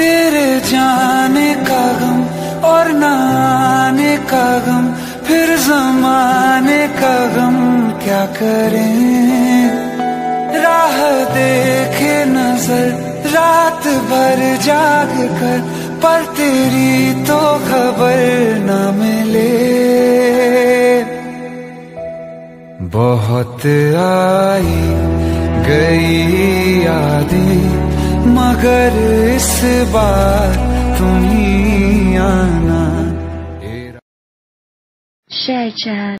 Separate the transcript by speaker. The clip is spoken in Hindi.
Speaker 1: तेरे जाने का गम और न आने का गम, फिर जमाने का गम क्या करें? राह देखे नज़र, रात भर जाग कर, पर तेरी तो खबर न मिले। बहुत आई गई यादें मगर इस बार तुम ही आना
Speaker 2: chat.